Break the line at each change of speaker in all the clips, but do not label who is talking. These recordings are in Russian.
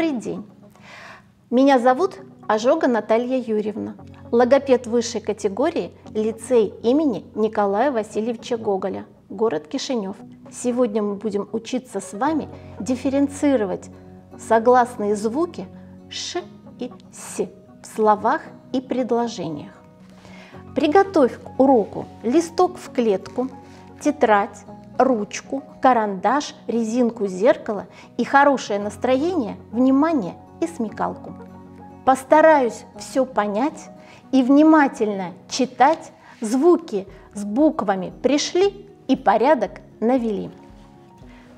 Добрый день! Меня зовут Ожога Наталья Юрьевна, логопед высшей категории, лицей имени Николая Васильевича Гоголя, город Кишинев. Сегодня мы будем учиться с вами дифференцировать согласные звуки «ш» и «с» в словах и предложениях. Приготовь к уроку листок в клетку, тетрадь, ручку, карандаш, резинку зеркала и хорошее настроение, внимание и смекалку. Постараюсь все понять и внимательно читать, звуки с буквами пришли и порядок навели.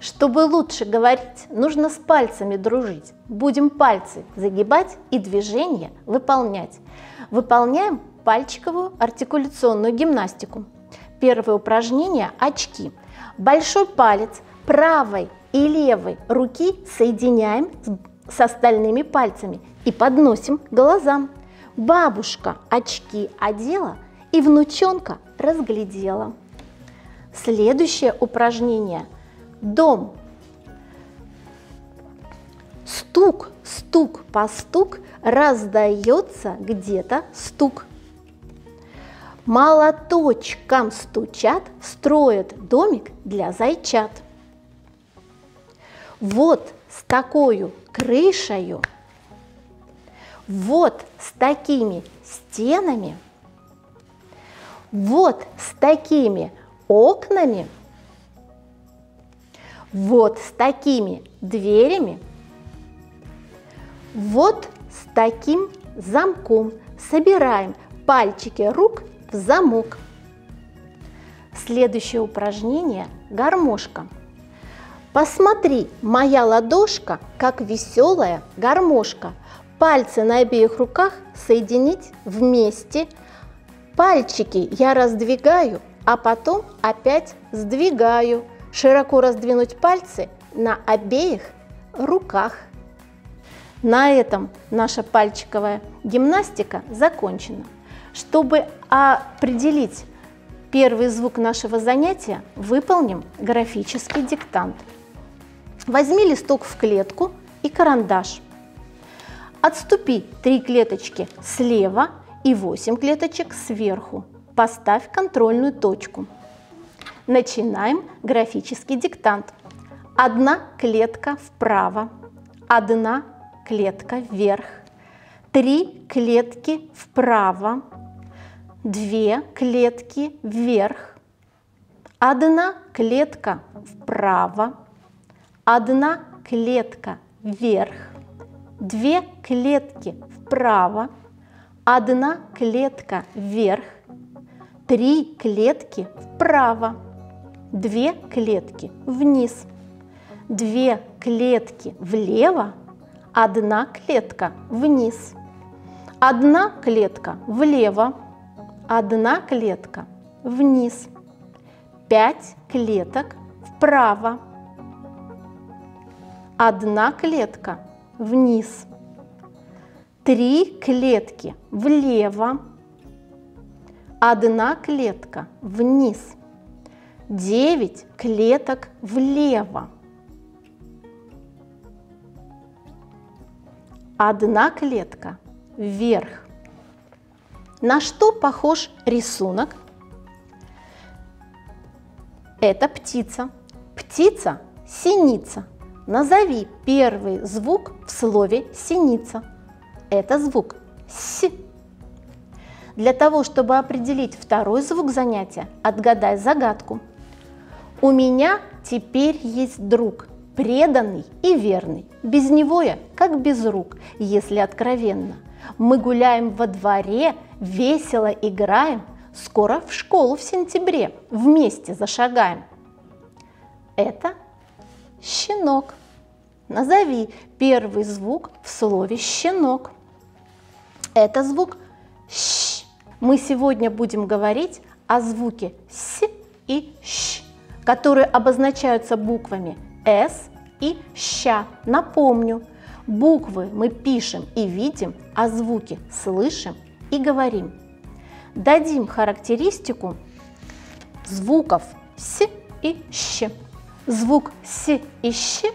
Чтобы лучше говорить, нужно с пальцами дружить. Будем пальцы загибать и движения выполнять. Выполняем пальчиковую артикуляционную гимнастику. Первое упражнение – очки. Большой палец правой и левой руки соединяем с остальными пальцами и подносим глазам. Бабушка очки одела и внученка разглядела. Следующее упражнение – дом. Стук, стук, постук, раздается где-то стук. Молоточком стучат, строят домик для зайчат. Вот с такой крышею, вот с такими стенами, вот с такими окнами, вот с такими дверями, вот с таким замком. Собираем пальчики рук в замок. Следующее упражнение – гармошка. Посмотри, моя ладошка, как веселая гармошка. Пальцы на обеих руках соединить вместе. Пальчики я раздвигаю, а потом опять сдвигаю. Широко раздвинуть пальцы на обеих руках. На этом наша пальчиковая гимнастика закончена. Чтобы определить первый звук нашего занятия, выполним графический диктант. Возьми листок в клетку и карандаш. Отступи три клеточки слева и 8 клеточек сверху. Поставь контрольную точку. Начинаем графический диктант. Одна клетка вправо, одна клетка вверх, три клетки вправо, две клетки вверх, одна клетка вправо, одна клетка вверх, две клетки вправо, одна клетка вверх, три клетки вправо, две клетки вниз, две клетки влево, одна клетка вниз, одна клетка влево, одна клетка вниз, пять клеток вправо, одна клетка вниз, три клетки влево, одна клетка вниз, девять клеток влево, одна клетка вверх. На что похож рисунок? Это птица. Птица – синица. Назови первый звук в слове «синица». Это звук «с». Для того, чтобы определить второй звук занятия, отгадай загадку. У меня теперь есть друг, преданный и верный. Без него я как без рук, если откровенно. Мы гуляем во дворе, весело играем, скоро в школу в сентябре вместе зашагаем. Это щенок. Назови первый звук в слове щенок. Это звук щ. Мы сегодня будем говорить о звуке с и щ, которые обозначаются буквами с и ща. Напомню, буквы мы пишем и видим, а звуки слышим и говорим. Дадим характеристику звуков с и щ. Звук с и щ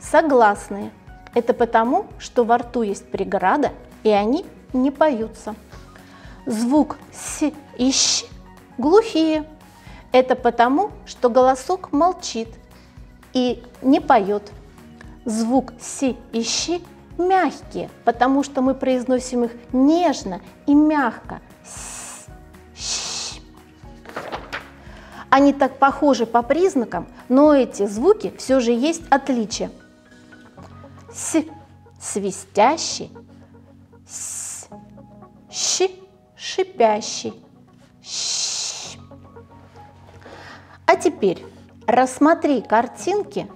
согласные. Это потому, что во рту есть преграда, и они не поются. Звук «с» и «щ» глухие. Это потому, что голосок молчит и не поет. Звук «си» и «щи» мягкие, потому что мы произносим их нежно и мягко. Они так похожи по признакам, но эти звуки все же есть отличия. С – свистящий, с, щ – шипящий, щ. А теперь рассмотри картинки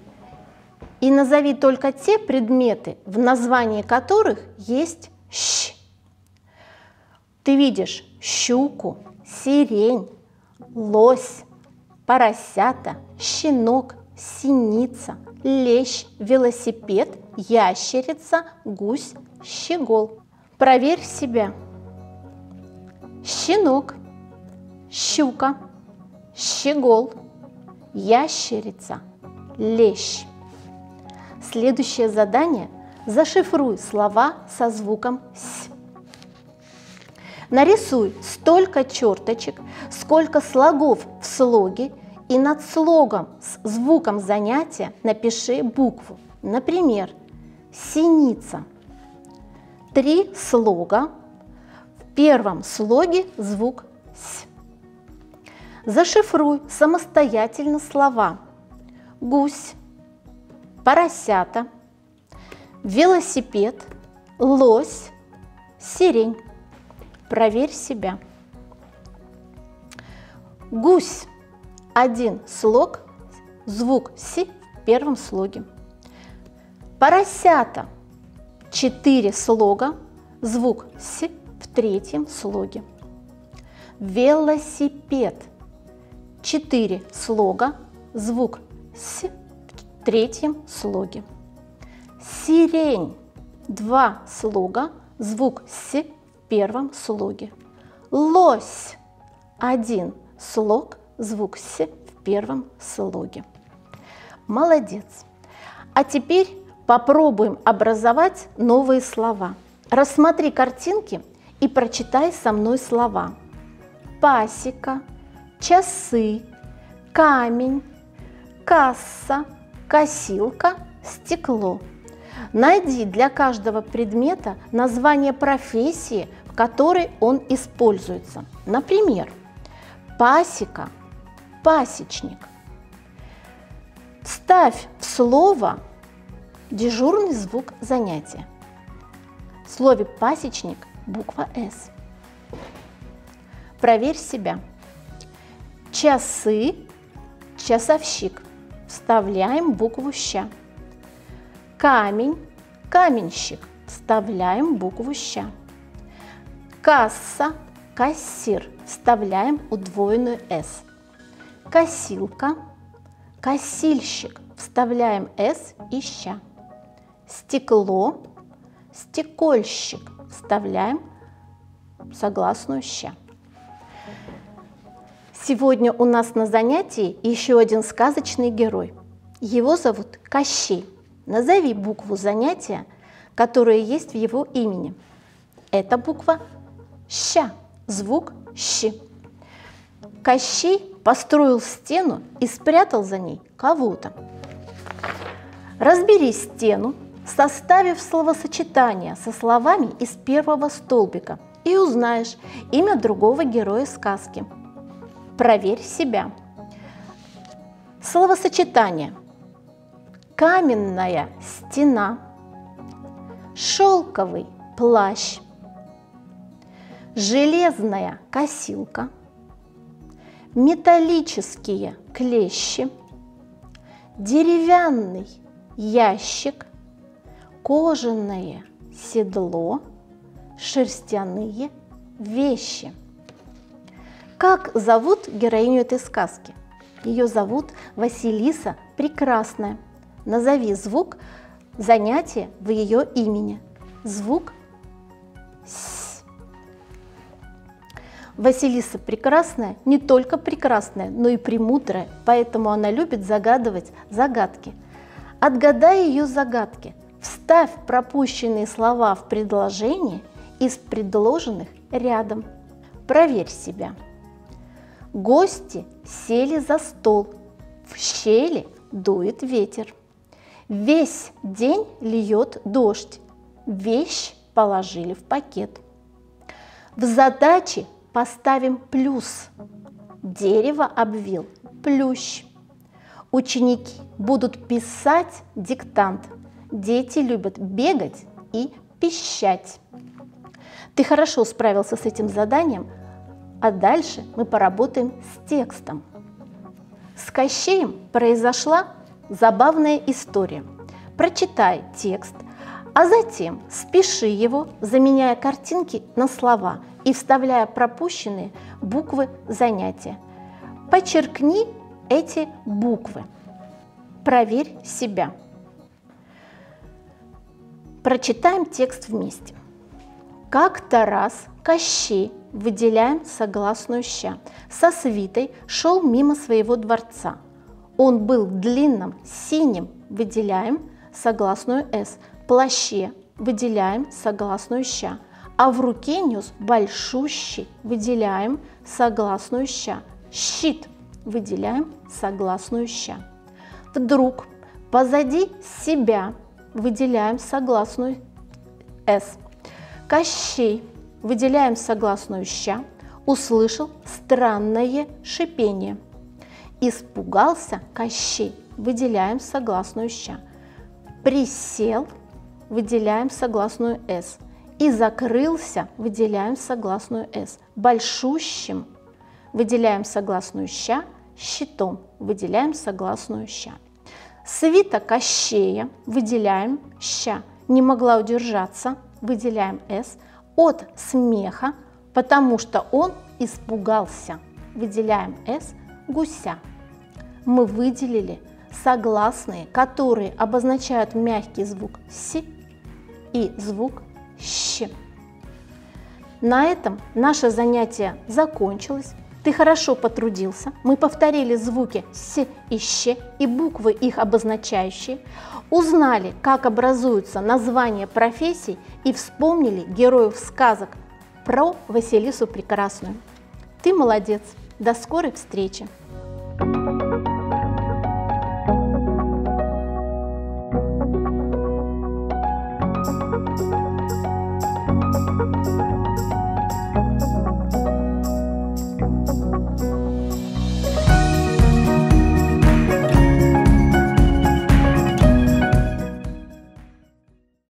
и назови только те предметы, в названии которых есть «щ». Ты видишь щуку, сирень, лось, поросята, щенок, синица, лещ, велосипед, ящерица, гусь, щегол. Проверь себя. Щенок, щука, щегол, ящерица, лещ. Следующее задание – зашифруй слова со звуком «с». Нарисуй столько черточек, сколько слогов в слоге, и над слогом с звуком занятия напиши букву. Например, синица. Три слога. В первом слоге звук «с». Зашифруй самостоятельно слова гусь, поросята, велосипед, лось, сирень. Проверь себя. Гусь. Один слог, звук «си» в первом слоге. Поросята. Четыре слога, звук «си» в третьем слоге. Велосипед. Четыре слога, звук «с» третьем слоге. Сирень. Два слога, звук «с» в первом слоге. Лось. Один слог, звук «с» в первом слоге. Молодец. А теперь попробуем образовать новые слова. Рассмотри картинки и прочитай со мной слова. Пасека, часы, камень, касса, косилка, стекло. Найди для каждого предмета название профессии, в которой он используется. Например, пасека – пасечник. Ставь в слово дежурный звук занятия. В слове «пасечник» буква «С». Проверь себя. Часы – часовщик. Вставляем букву «щ». Камень – каменщик. Вставляем букву «щ». Касса – кассир. Вставляем удвоенную «с». Косилка – косильщик. Вставляем «с» и «щ». Стекло – стекольщик. Вставляем согласную «щ». Сегодня у нас на занятии еще один сказочный герой. Его зовут Кощей. Назови букву занятия, которая есть в его имени. Это буква «щ», звук «щ». Кощей построил стену и спрятал за ней кого-то. Разбери стену, составив словосочетание со словами из первого столбика, и узнаешь имя другого героя сказки – Проверь себя. Словосочетание. Каменная стена. Шелковый плащ. Железная косилка. Металлические клещи. Деревянный ящик. Кожаное седло. Шерстяные вещи. Как зовут героиню этой сказки? Ее зовут Василиса Прекрасная. Назови звук занятия в ее имени. Звук С. Василиса Прекрасная не только прекрасная, но и премудрая, поэтому она любит загадывать загадки. Отгадай ее загадки, Вставь пропущенные слова в предложение из предложенных рядом. Проверь себя. Гости сели за стол. В щели дует ветер. Весь день льет дождь. Вещь положили в пакет. В задаче поставим плюс. Дерево обвил плющ. Ученики будут писать диктант. Дети любят бегать и пищать. Ты хорошо справился с этим заданием, а дальше мы поработаем с текстом. С Кощеем произошла забавная история. Прочитай текст, а затем спиши его, заменяя картинки на слова и вставляя пропущенные буквы занятия. Подчеркни эти буквы. Проверь себя. Прочитаем текст вместе. Как-то раз Кощей, выделяем согласную ща, со свитой шел мимо своего дворца. Он был длинным, синим, выделяем согласную «с», плаще, выделяем согласную «ща», а в руке нес большущий, выделяем согласную «ща», щит, выделяем согласную «ща». Вдруг позади себя выделяем согласную «с», Кощей, выделяем согласную «ща», услышал странное шипение. Испугался Кощей, выделяем согласную «ща». Присел, выделяем согласную «с». И закрылся, выделяем согласную «с». Большущим выделяем согласную «ща», щитом выделяем согласную «ща». Свита Кощея выделяем «ща». Не могла удержаться, выделяем «с», от смеха, потому что он испугался, выделяем «с», гуся. Мы выделили согласные, которые обозначают мягкий звук «с» и звук «щ». На этом наше занятие закончилось. Ты хорошо потрудился. Мы повторили звуки «с» и «щ» и буквы их обозначающие, узнали, как образуются названия профессий и вспомнили героев сказок про Василису Прекрасную. Ты молодец. До скорой встречи. thank you